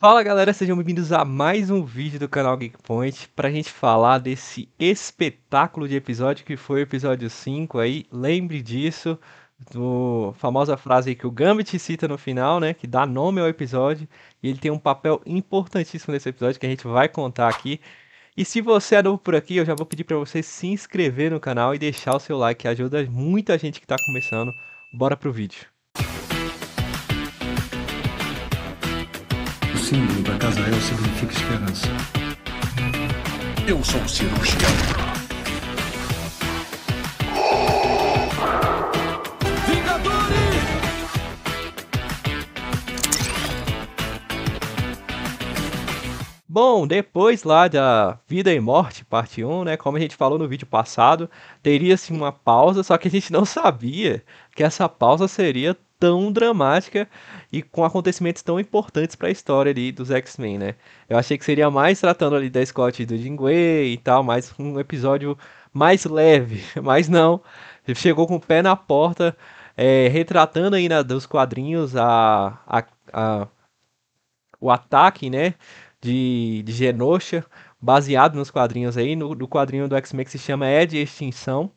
Fala galera, sejam bem-vindos a mais um vídeo do canal Geekpoint pra gente falar desse espetáculo de episódio que foi o episódio 5 aí, lembre disso, do famosa frase que o Gambit cita no final, né, que dá nome ao episódio, e ele tem um papel importantíssimo nesse episódio que a gente vai contar aqui. E se você é novo por aqui, eu já vou pedir para você se inscrever no canal e deixar o seu like, que ajuda muita gente que está começando. Bora pro vídeo. Símbolo da Casa El significa esperança. Eu sou o cirurgião. Bom, depois lá da Vida e Morte, parte 1, né? Como a gente falou no vídeo passado, teria-se uma pausa, só que a gente não sabia que essa pausa seria tão dramática e com acontecimentos tão importantes para a história ali dos X-Men, né? Eu achei que seria mais tratando ali da Scott e do Jean Grey e tal, mais um episódio mais leve, mas não. Chegou com o pé na porta, é, retratando aí na, dos quadrinhos a, a, a, o ataque, né? De, de Genosha, baseado nos quadrinhos aí, no, quadrinho do X-Men que se chama Ed Extinção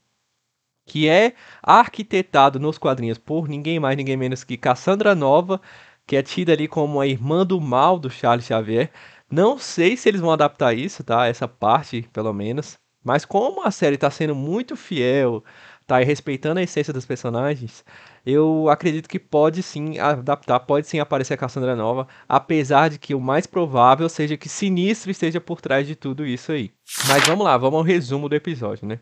que é arquitetado nos quadrinhos por ninguém mais, ninguém menos que Cassandra Nova, que é tida ali como a irmã do mal do Charles Xavier. Não sei se eles vão adaptar isso, tá? Essa parte, pelo menos. Mas como a série está sendo muito fiel, tá aí respeitando a essência dos personagens, eu acredito que pode sim adaptar, pode sim aparecer a Cassandra Nova, apesar de que o mais provável seja que Sinistro esteja por trás de tudo isso aí. Mas vamos lá, vamos ao resumo do episódio, né?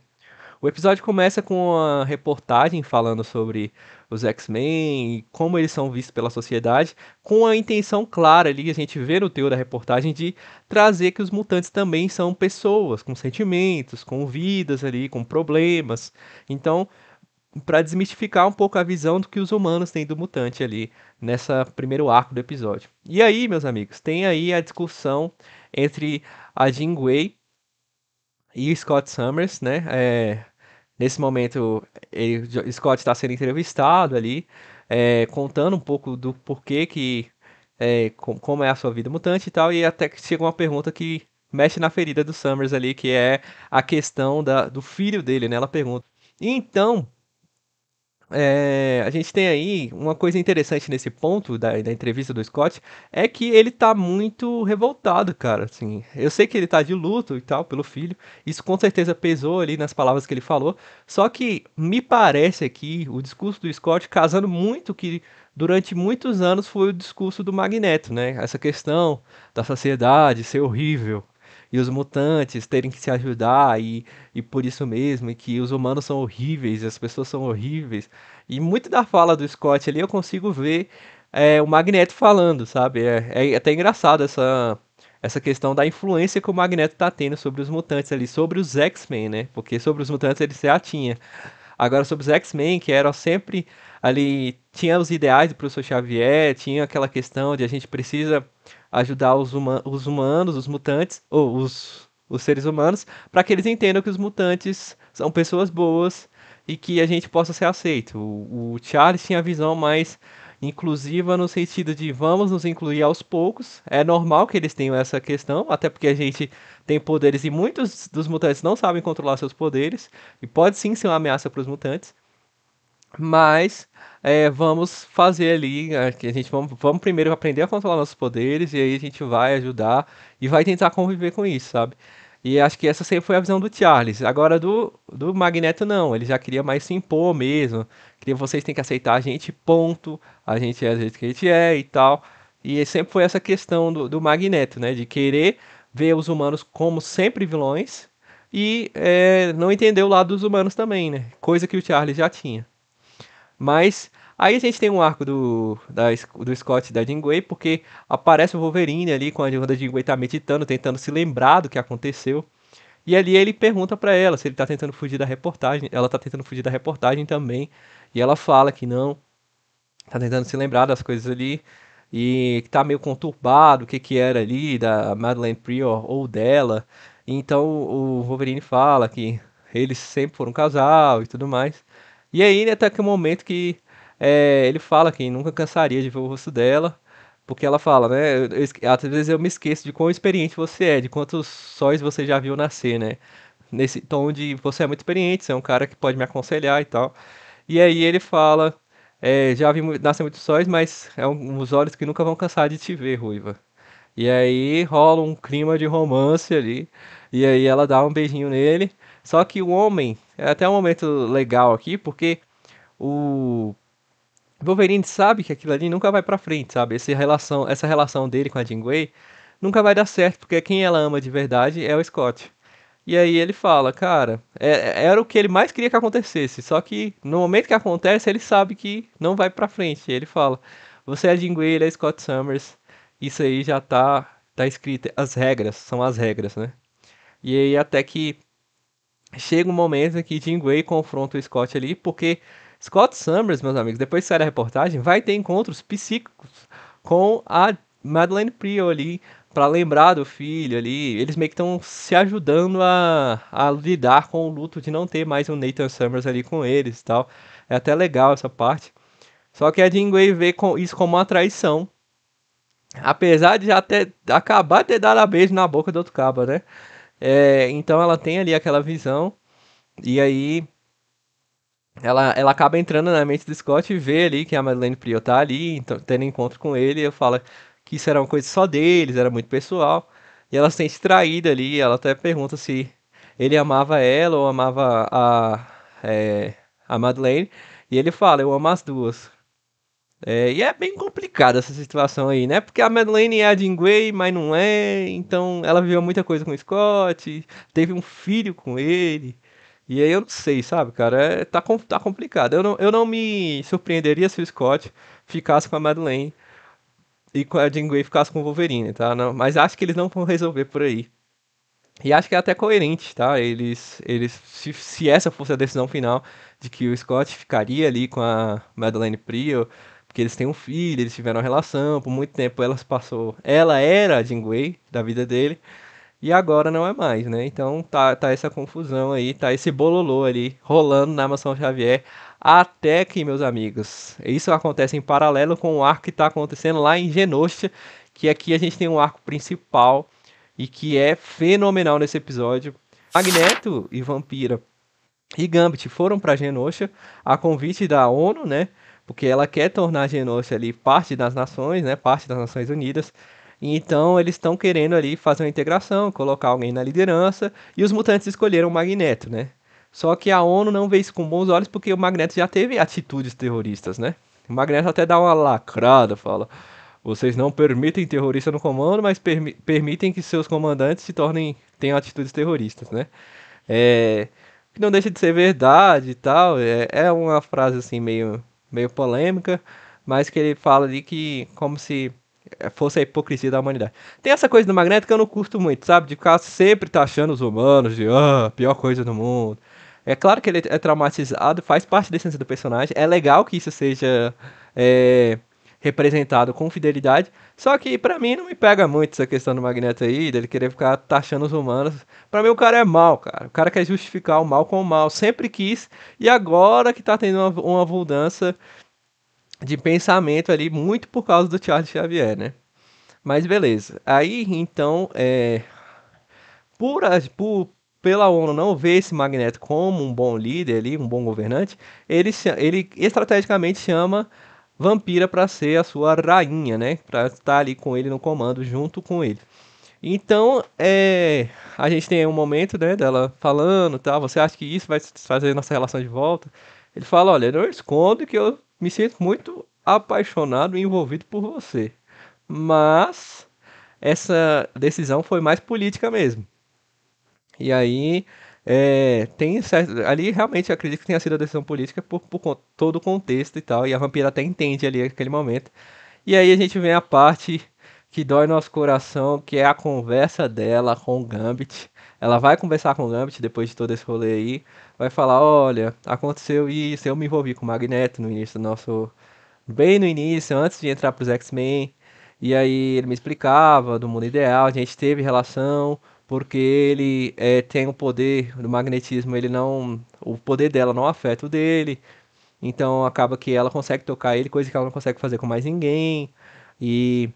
O episódio começa com uma reportagem falando sobre os X-Men e como eles são vistos pela sociedade, com a intenção clara ali, a gente vê no teor da reportagem, de trazer que os mutantes também são pessoas, com sentimentos, com vidas ali, com problemas. Então, para desmistificar um pouco a visão do que os humanos têm do mutante ali, nessa primeiro arco do episódio. E aí, meus amigos, tem aí a discussão entre a Jean Grey e Scott Summers, né? É, nesse momento, ele, Scott está sendo entrevistado ali, é, contando um pouco do porquê que. É, com, como é a sua vida mutante e tal, e até que chega uma pergunta que mexe na ferida do Summers ali, que é a questão da, do filho dele, né? Ela pergunta. Então, é, a gente tem aí uma coisa interessante nesse ponto da, da, entrevista do Scott é que ele tá muito revoltado, cara. Assim, eu sei que ele tá de luto e tal pelo filho. Isso com certeza pesou ali nas palavras que ele falou. Só que me parece aqui o discurso do Scott casando muito que durante muitos anos foi o discurso do Magneto, né? Essa questão da sociedade ser horrível, e os mutantes terem que se ajudar e, e por isso mesmo, e que os humanos são horríveis, as pessoas são horríveis. E muito da fala do Scott ali eu consigo ver é, o Magneto falando, sabe? É, é até engraçado essa, essa questão da influência que o Magneto tá tendo sobre os mutantes ali, sobre os X-Men, né? Porque sobre os mutantes ele já tinha. Agora sobre os X-Men, que eram sempre ali, tinha os ideais do professor Xavier, tinha aquela questão de a gente precisa ajudar os, os humanos, os mutantes, ou os, os seres humanos, para que eles entendam que os mutantes são pessoas boas e que a gente possa ser aceito. O, o Charles tinha a visão mais inclusiva no sentido de vamos nos incluir aos poucos. É normal que eles tenham essa questão, até porque a gente tem poderes e muitos dos mutantes não sabem controlar seus poderes e pode sim ser uma ameaça para os mutantes. Mas é, vamos fazer ali, a gente vamos, vamos primeiro aprender a controlar nossos poderes e aí a gente vai ajudar e vai tentar conviver com isso, sabe? E acho que essa sempre foi a visão do Charles. Agora do, do Magneto não, ele já queria mais se impor mesmo. Queria vocês têm que aceitar a gente, ponto. A gente é do jeito que a gente é e tal. E sempre foi essa questão do, do Magneto, né? De querer ver os humanos como sempre vilões e é, não entender o lado dos humanos também, né? Coisa que o Charles já tinha. Mas aí a gente tem um arco do, da, do Scott e da Jean Grey, porque aparece o Wolverine ali quando a Jean Grey tá meditando, tentando se lembrar do que aconteceu. E ali ele pergunta para ela se ele tá tentando fugir da reportagem. Ela tá tentando fugir da reportagem também. E ela fala que não. Tá tentando se lembrar das coisas ali. E que tá meio conturbado o que que era ali da Madeleine Prior ou dela. Então o Wolverine fala que eles sempre foram um casal e tudo mais. E aí, né, até que o momento que é, ele fala que nunca cansaria de ver o rosto dela, Porque ela fala, né? eu- eu às vezes eu me esqueço de quão experiente você é, de quantos sóis você já viu nascer, né? Nesse tom de você é muito experiente, você é um cara que pode me aconselhar e tal. E aí ele fala, é, já vi nascer muitos sóis, mas é um, uns olhos que nunca vão cansar de te ver, Ruiva. E aí rola um clima de romance ali. E aí ela dá um beijinho nele. Só que o homem, é até um momento legal aqui, porque o Wolverine sabe que aquilo ali nunca vai pra frente, sabe? Essa relação, essa relação dele com a Jean Grey nunca vai dar certo, porque quem ela ama de verdade é o Scott. E aí ele fala, cara, é- era o que ele mais queria que acontecesse, só que no momento que acontece, ele sabe que não vai pra frente. Ele fala, você é a Jean Grey, ele é Scott Summers, isso aí já tá, tá escrito, as regras, são as regras, né? E aí até que chega um momento em que Jean Grey confronta o Scott ali, porque Scott Summers, meus amigos, depois que sai da reportagem, vai ter encontros psíquicos com a Madeleine Prio ali, pra lembrar do filho ali. Eles meio que estão se ajudando a, a lidar com o luto de não ter mais o Nathan Summers ali com eles e tal. É até legal essa parte. Só que a Jean Grey vê isso como uma traição. Apesar de já ter acabar de dado a beijo na boca do outro caba, né? É, então ela tem ali aquela visão. E aí ela, ela acaba entrando na mente do Scott e vê ali que a Madeleine Prio tá ali, então, tendo encontro com ele, eu falo que isso era uma coisa só deles, era muito pessoal. E ela se sente traída ali, ela até pergunta se ele amava ela ou amava a, é, a Madeleine. E ele fala, eu amo as duas. É, e é bem complicada essa situação aí, né? Porque a Madeleine é a Jean Grey, mas não é. Então ela viveu muita coisa com o Scott, teve um filho com ele. E aí eu não sei, sabe, cara? É, tá, tá complicado. Eu não, eu não me surpreenderia se o Scott ficasse com a Madeleine e com a Jean Grey ficasse com o Wolverine, tá? Não, mas acho que eles não vão resolver por aí. E acho que é até coerente, tá? Eles, eles se, se essa fosse a decisão final de que o Scott ficaria ali com a Madeleine Prio, porque eles têm um filho, eles tiveram uma relação, por muito tempo ela passou, ela era a Jean Grey da vida dele, e agora não é mais, né? Então tá, tá essa confusão aí, tá esse bololô ali rolando na Mansão Xavier, até que, meus amigos, isso acontece em paralelo com o arco que tá acontecendo lá em Genosha, que aqui a gente tem um arco principal e que é fenomenal nesse episódio. Magneto e Vampira e Gambit foram para Genosha a convite da ONU, né? Porque ela quer tornar Genosha ali parte das nações, né? Parte das Nações Unidas. Então eles estão querendo ali fazer uma integração, colocar alguém na liderança, e os mutantes escolheram o Magneto, né? Só que a ONU não vê isso com bons olhos porque o Magneto já teve atitudes terroristas, né? O Magneto até dá uma lacrada, fala: vocês não permitem terrorista no comando, mas permi- permitem que seus comandantes se tornem tenham atitudes terroristas, né? É, que não deixa de ser verdade e tal. É, é uma frase assim meio, meio polêmica, mas que ele fala ali que como se fosse a hipocrisia da humanidade. Tem essa coisa do Magneto que eu não curto muito, sabe? De ficar sempre taxando os humanos de ah, pior coisa do mundo. É claro que ele é traumatizado, faz parte da essência do personagem. É legal que isso seja é, representado com fidelidade. Só que pra mim não me pega muito essa questão do Magneto aí, dele querer ficar taxando os humanos. Pra mim o cara é mal, cara. O cara quer justificar o mal com o mal. Sempre quis. E agora que tá tendo uma, uma mudança de pensamento ali, muito por causa do Charles Xavier, né? Mas beleza. Aí então, é, por, por- pela ONU não ver esse Magneto como um bom líder ali, um bom governante, ele, ele estrategicamente chama Vampira para ser a sua rainha, né? Para estar ali com ele no comando, junto com ele. Então, é, a gente tem um momento, né, dela falando, tal, você acha que isso vai fazer nossa relação de volta? Ele fala, olha, não escondo que eu me sinto muito apaixonado e envolvido por você. Mas essa decisão foi mais política mesmo. E aí, é, tem ali realmente eu acredito que tenha sido a decisão política por, por todo o contexto e tal, e a vampira até entende ali aquele momento. E aí a gente vem a parte que dói nosso coração, que é a conversa dela com o Gambit. Ela vai conversar com o Gambit depois de todo esse rolê aí, vai falar, olha, aconteceu isso, eu me envolvi com o Magneto no início do nosso... Bem no início, antes de entrar pros X-Men, e aí ele me explicava do mundo ideal, a gente teve relação, porque ele é, tem o poder do magnetismo, ele não. O poder dela não afeta o dele. Então acaba que ela consegue tocar ele, coisa que ela não consegue fazer com mais ninguém. E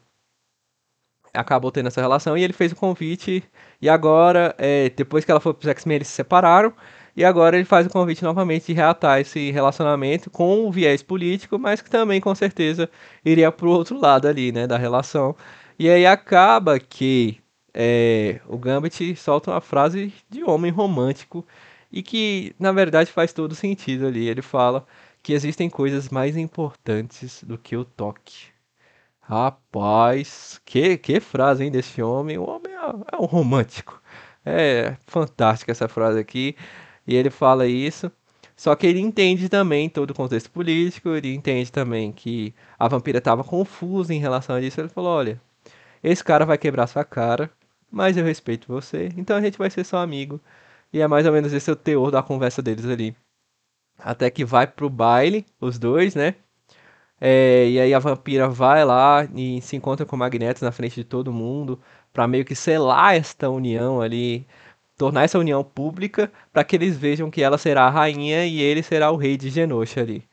acabou tendo essa relação e ele fez o convite. E agora, é, depois que ela foi pros X-Men, eles se separaram. E agora ele faz o convite novamente de reatar esse relacionamento com o viés político, mas que também com certeza iria pro outro lado ali, né, da relação. E aí acaba que é, o Gambit solta uma frase de homem romântico e que na verdade faz todo sentido ali. Ele fala que existem coisas mais importantes do que o toque. Rapaz, que, que frase, hein, desse homem. O homem é, é um romântico. É fantástica essa frase aqui. E ele fala isso. Só que ele entende também todo o contexto político, ele entende também que a vampira estava confusa em relação a isso. Ele falou: olha, esse cara vai quebrar sua cara, mas eu respeito você, então a gente vai ser só amigo. E é mais ou menos esse o teor da conversa deles ali. Até que vai pro baile, os dois, né? É, e aí a vampira vai lá e se encontra com o Magneto na frente de todo mundo, para meio que selar esta união ali, tornar essa união pública, para que eles vejam que ela será a rainha e ele será o rei de Genosha ali.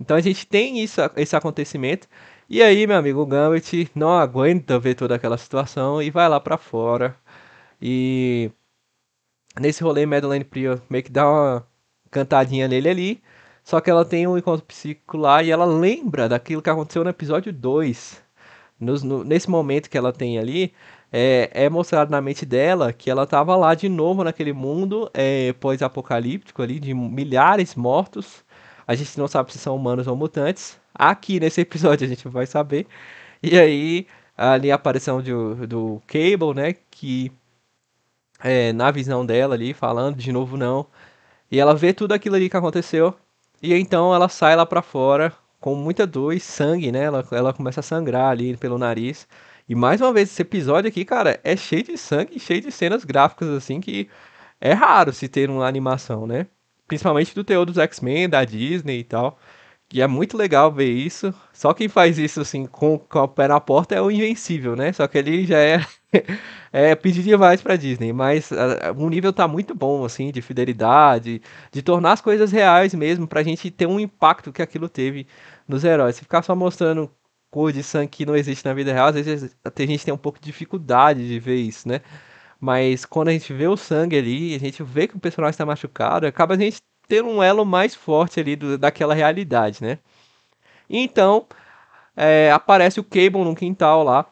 Então a gente tem isso, esse acontecimento. E aí, meu amigo, Gambit não aguenta ver toda aquela situação e vai lá para fora. E nesse rolê, Madeline Prior meio que dá uma cantadinha nele ali. Só que ela tem um encontro psíquico lá e ela lembra daquilo que aconteceu no episódio 2. Nos, no, nesse momento que ela tem ali, é, é, mostrado na mente dela que ela estava lá de novo naquele mundo é, pós-apocalíptico ali, de milhares mortos. A gente não sabe se são humanos ou mutantes. Aqui nesse episódio a gente vai saber. E aí, ali a aparição do, do Cable, né? Que é, na visão dela ali, falando de novo não. E ela vê tudo aquilo ali que aconteceu. E então ela sai lá para fora com muita dor e sangue, né? Ela, ela começa a sangrar ali pelo nariz. E mais uma vez, esse episódio aqui, cara, é cheio de sangue, cheio de cenas gráficas, assim, que é raro se ter uma animação, né? Principalmente do teor dos X-Men, da Disney e tal. E é muito legal ver isso. Só quem faz isso assim com, com o pé na porta é o Invencível, né? Só que ele já é é pedir demais pra Disney, mas uh, o nível tá muito bom assim de fidelidade, de tornar as coisas reais mesmo pra gente ter um impacto que aquilo teve nos heróis. Se ficar só mostrando cor de sangue que não existe na vida real, às vezes a gente tem um pouco de dificuldade de ver isso, né? Mas quando a gente vê o sangue ali, a gente vê que o personagem está machucado, acaba a gente ter um elo mais forte ali do, daquela realidade, né? Então, é, aparece o Cable no quintal lá,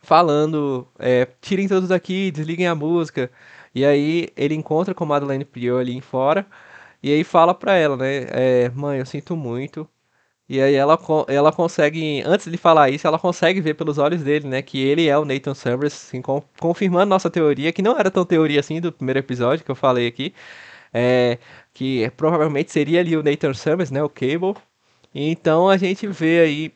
falando, é, tirem todos daqui, desliguem a música. E aí ele encontra com Madeleine Prior ali em fora, e aí fala pra ela, né, é, mãe, eu sinto muito. E aí ela, ela consegue, antes de falar isso, ela consegue ver pelos olhos dele, né, que ele é o Nathan Summers, assim, confirmando nossa teoria, que não era tão teoria assim do primeiro episódio que eu falei aqui, é, que provavelmente seria ali o Nathan Summers, né, o Cable. Então a gente vê aí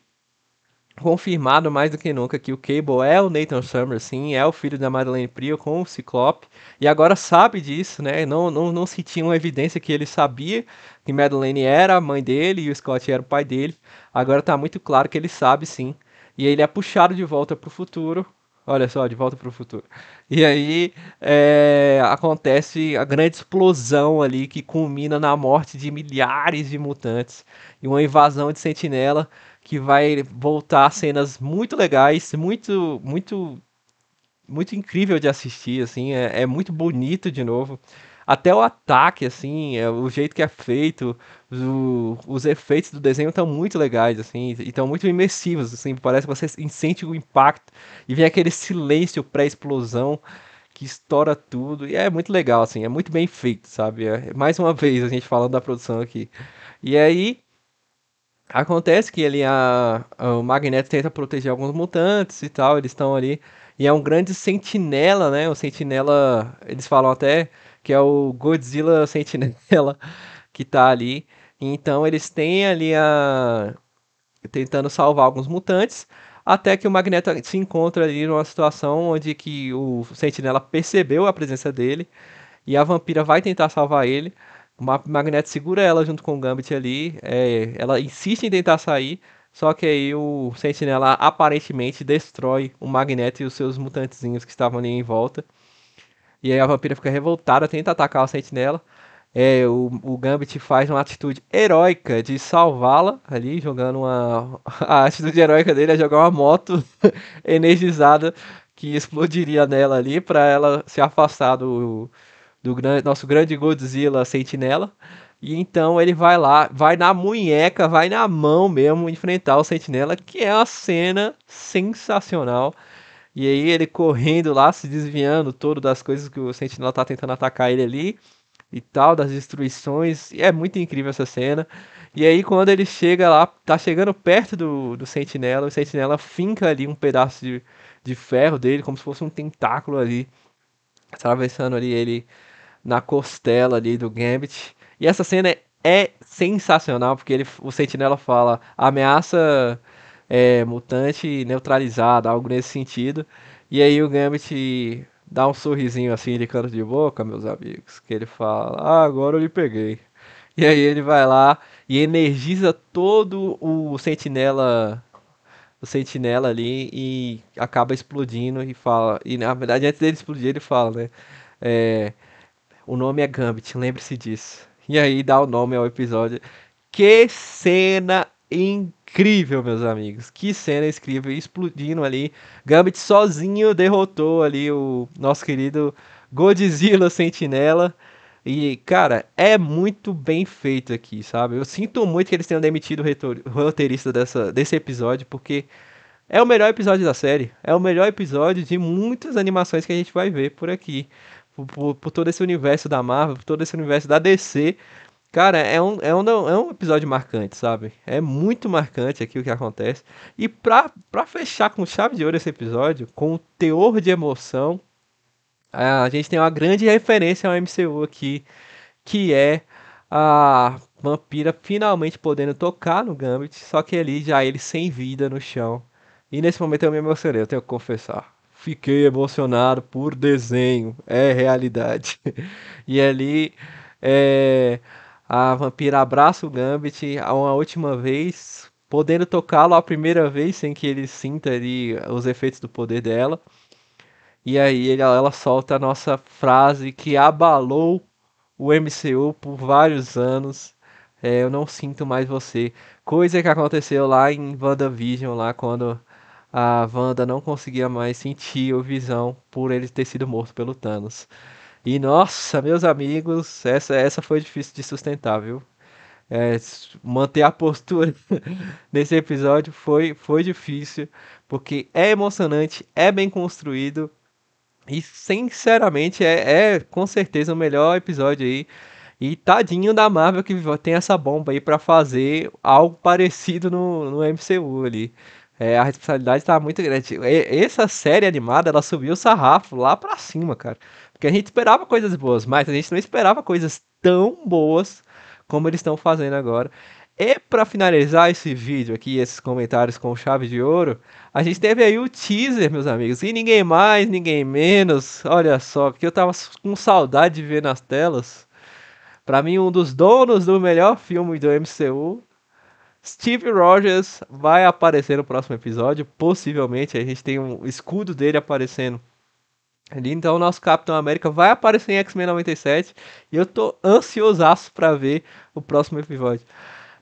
confirmado mais do que nunca que o Cable é o Nathan Summers, sim, é o filho da Madeleine Prio com o Ciclope, e agora sabe disso, né? Não, não, não se tinha uma evidência que ele sabia que Madeleine era a mãe dele e o Scott era o pai dele. Agora tá muito claro que ele sabe sim. E ele é puxado de volta pro futuro Olha só, de volta para o futuro. E aí é, acontece a grande explosão ali que culmina na morte de milhares de mutantes e uma invasão de sentinela que vai voltar cenas muito legais, muito, muito, muito incrível de assistir, assim, é, é muito bonito de novo até o ataque, assim, é, o jeito que é feito, o, os efeitos do desenho estão muito legais, assim, e estão muito imersivos, assim, parece que você sente o impacto e vem aquele silêncio pré-explosão que estoura tudo, e é muito legal, assim, é muito bem feito, sabe? É, mais uma vez a gente falando da produção aqui. E aí acontece que ele a, a, o Magneto tenta proteger alguns mutantes e tal, eles estão ali e é um grande sentinela, né? O sentinela, eles falam até que é o Godzilla Sentinela que tá ali. Então eles têm ali a tentando salvar alguns mutantes, até que o Magneto se encontra ali numa situação onde que o Sentinela percebeu a presença dele e a vampira vai tentar salvar ele. O Magneto segura ela junto com o Gambit ali, é, ela insiste em tentar sair, só que aí o Sentinela aparentemente destrói o Magneto e os seus mutantezinhos que estavam ali em volta. E aí a vampira fica revoltada, tenta atacar o sentinela. é, o, o Gambit faz uma atitude heróica de salvá-la ali, jogando uma. A atitude heróica dele é jogar uma moto energizada que explodiria nela ali para ela se afastar do, do nosso grande Godzilla Sentinela. E então ele vai lá, vai na munheca, vai na mão mesmo enfrentar o Sentinela, que é uma cena sensacional. E aí ele correndo lá, se desviando todo das coisas que o Sentinela tá tentando atacar ele ali e tal, das destruições. E é muito incrível essa cena. E aí quando ele chega lá, tá chegando perto do, do Sentinela, o Sentinela finca ali um pedaço de, de ferro dele, como se fosse um tentáculo ali, atravessando ali ele na costela ali do Gambit. E essa cena é, é sensacional, porque ele, o Sentinela fala ameaça é, mutante neutralizada, algo nesse sentido. E aí o Gambit dá um sorrisinho assim de canto de boca, meus amigos, que ele fala, ah, agora eu lhe peguei. E aí ele vai lá e energiza todo o sentinela o sentinela ali e acaba explodindo e fala, e na verdade antes dele explodir ele fala, né, é, o nome é Gambit, lembre-se disso. E aí dá o nome ao episódio. Que cena incrível, meus amigos. Que cena incrível. Explodindo ali. Gambit sozinho derrotou ali o nosso querido Godzilla Sentinela. E, cara, é muito bem feito aqui, sabe? Eu sinto muito que eles tenham demitido o roteirista dessa, desse episódio, porque é o melhor episódio da série. É o melhor episódio de muitas animações que a gente vai ver por aqui por, por, por, todo esse universo da Marvel, por todo esse universo da DC. Cara, é um, é, um, é um episódio marcante, sabe? É muito marcante aqui o que acontece. E pra, pra fechar com chave de ouro esse episódio, com o teor de emoção, a gente tem uma grande referência ao MCU aqui, que é a vampira finalmente podendo tocar no Gambit, só que ali já ele sem vida no chão. E nesse momento eu me emocionei, eu tenho que confessar. Fiquei emocionado por desenho, é realidade. e ali é, a vampira abraça o Gambit uma última vez, podendo tocá-lo a primeira vez sem que ele sinta ali os efeitos do poder dela. E aí ele, ela solta a nossa frase que abalou o MCU por vários anos. É, eu não sinto mais você. Coisa que aconteceu lá em WandaVision, lá quando a Wanda não conseguia mais sentir o Visão por ele ter sido morto pelo Thanos. E nossa, meus amigos, essa, essa foi difícil de sustentar, viu? É, manter a postura nesse episódio foi, foi difícil, porque é emocionante, é bem construído e sinceramente é, é com certeza o melhor episódio aí. E tadinho da Marvel que tem essa bomba aí para fazer algo parecido no, no MCU ali é, a responsabilidade tá muito grande. essa série animada, ela subiu o sarrafo lá pra cima, cara. Porque a gente esperava coisas boas, mas a gente não esperava coisas tão boas como eles estão fazendo agora. E para finalizar esse vídeo aqui, esses comentários com chave de ouro, a gente teve aí o teaser, meus amigos. E ninguém mais, ninguém menos. Olha só, que eu tava com saudade de ver nas telas. Para mim, um dos donos do melhor filme do MCU Steve Rogers vai aparecer no próximo episódio, possivelmente. A gente tem um escudo dele aparecendo ali. Então, o nosso Capitão América vai aparecer em X-Men 97. E eu tô ansiosaço para ver o próximo episódio.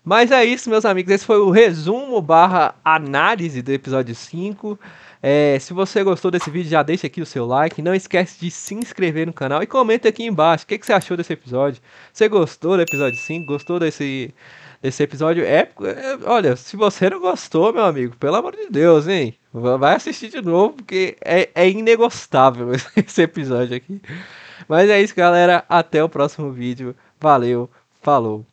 Mas é isso, meus amigos. Esse foi o resumo barra análise do episódio 5. É, se você gostou desse vídeo, já deixa aqui o seu like. Não esquece de se inscrever no canal e comenta aqui embaixo o que, que você achou desse episódio. Você gostou do episódio 5? Gostou desse esse episódio épico. É, olha, se você não gostou, meu amigo, pelo amor de Deus, hein? Vai assistir de novo, porque é, é inegostável esse episódio aqui. Mas é isso, galera. Até o próximo vídeo. Valeu, falou.